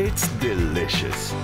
It's delicious.